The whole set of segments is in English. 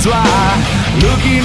reasons why Looking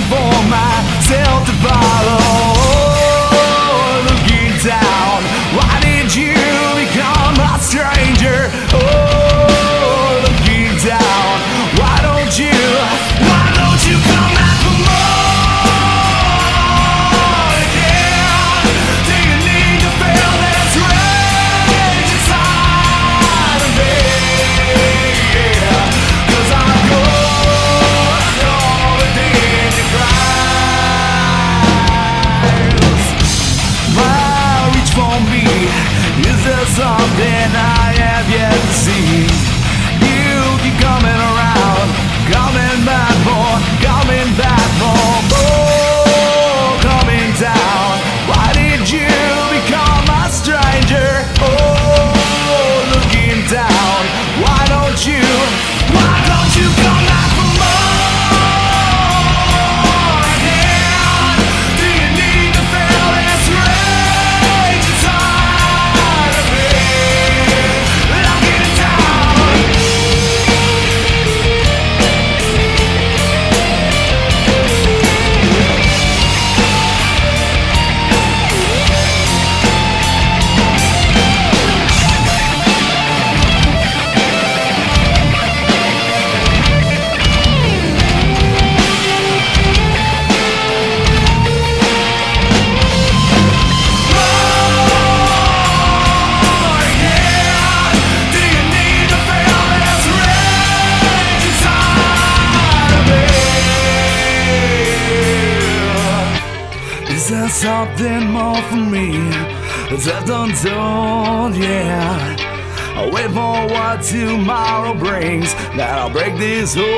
this hold.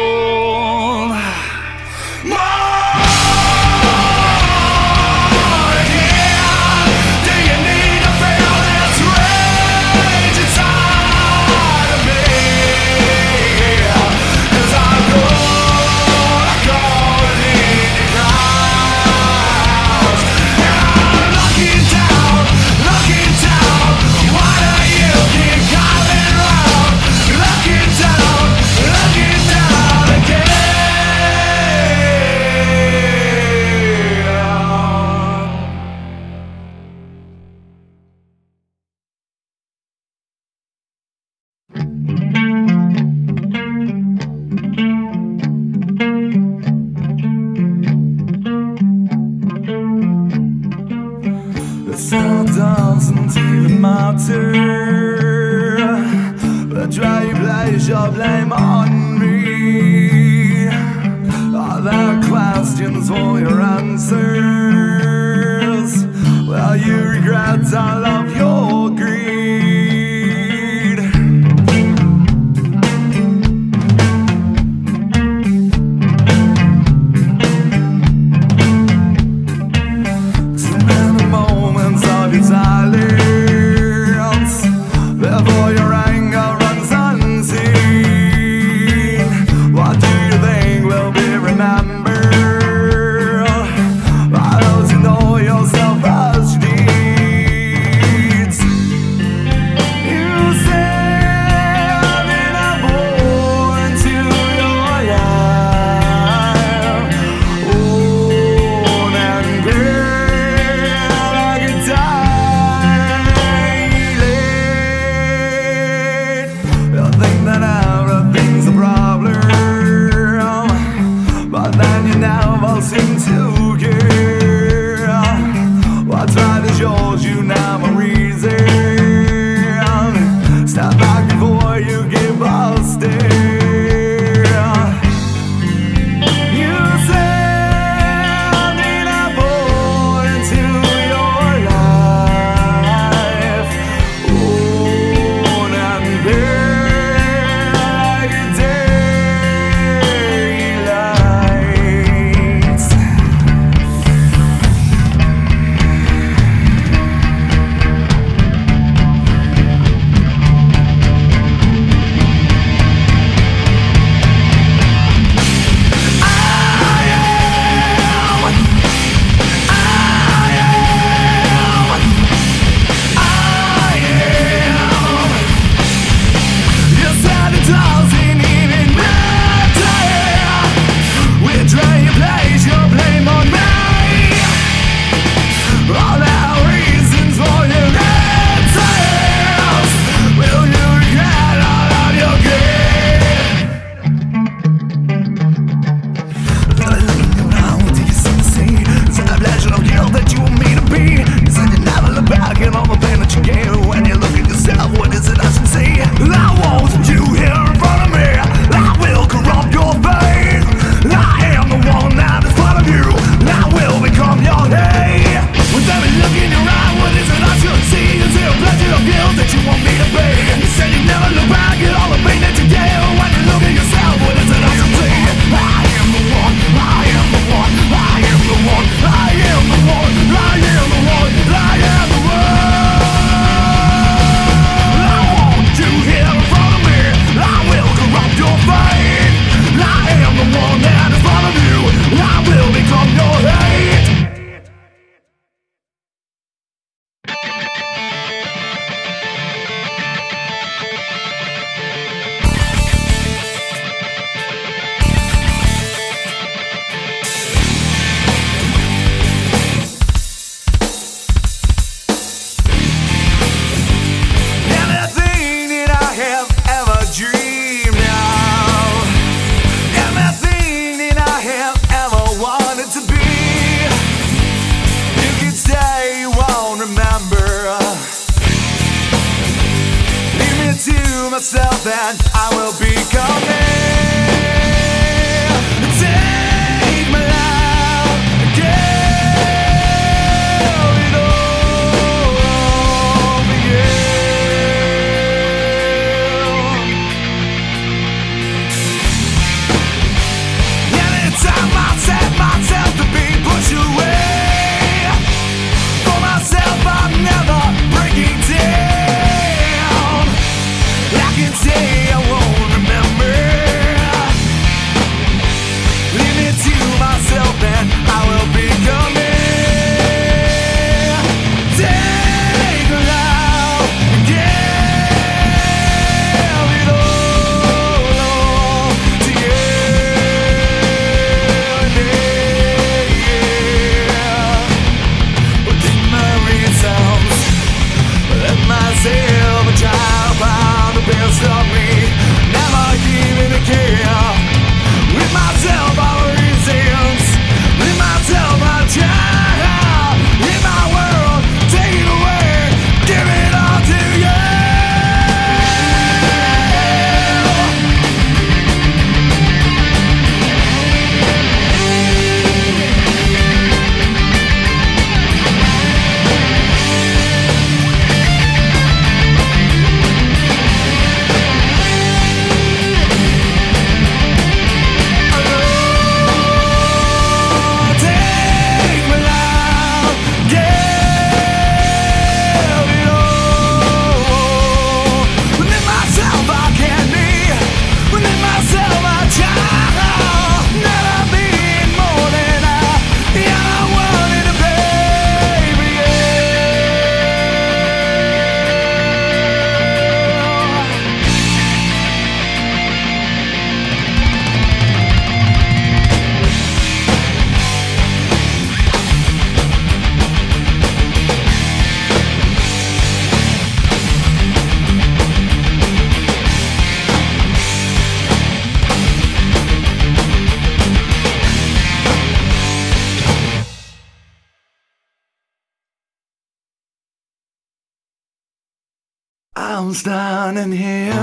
sun's down in here.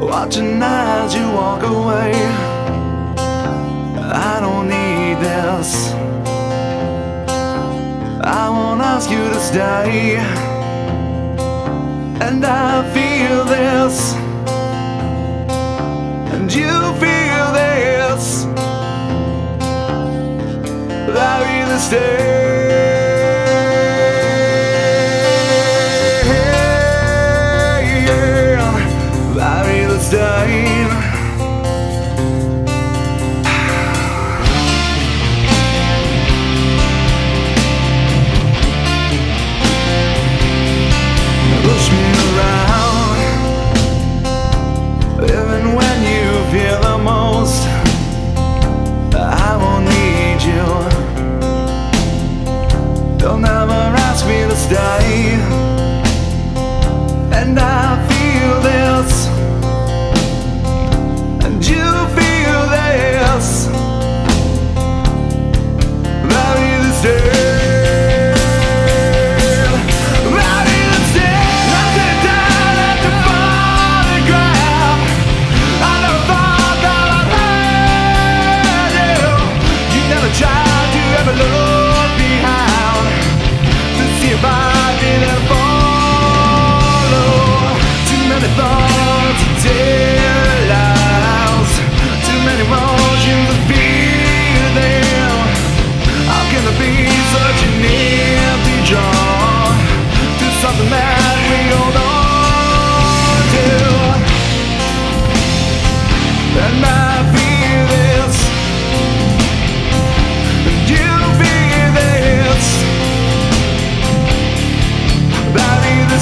Watching as you walk away. I don't need this. I won't ask you to stay. And I feel this. And you feel this. That we stay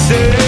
say.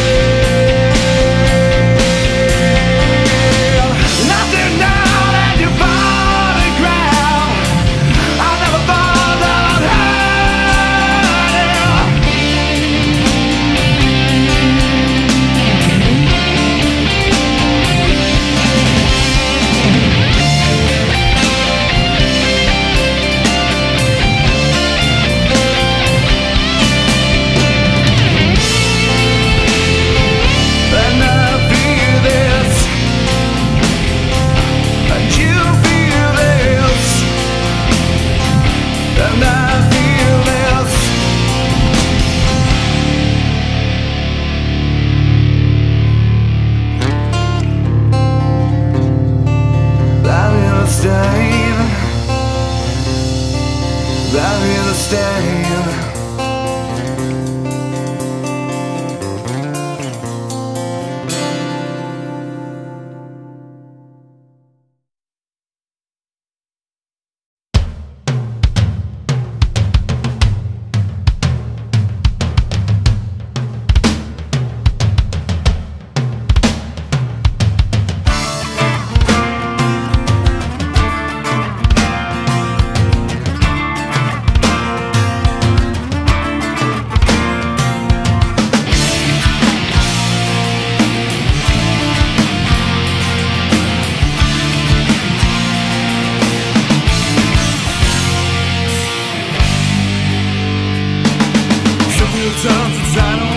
I don't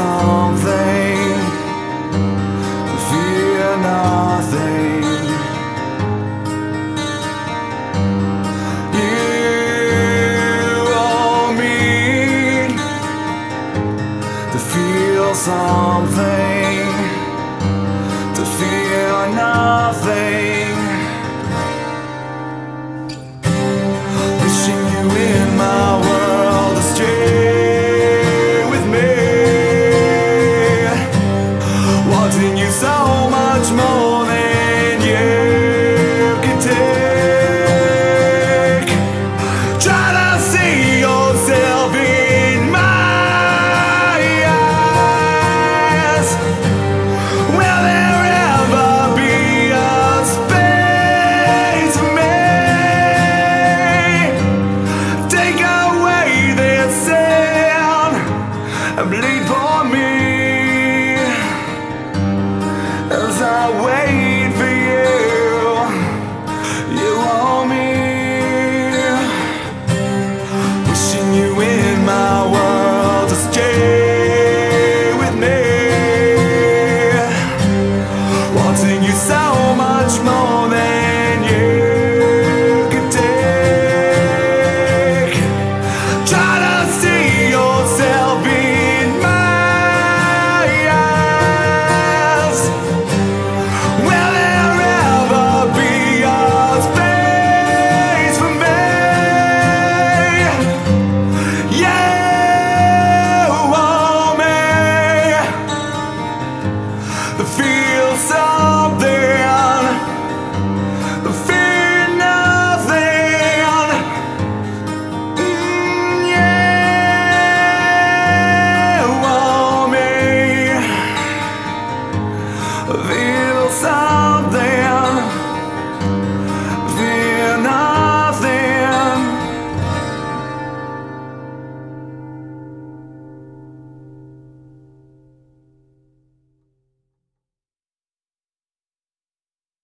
something.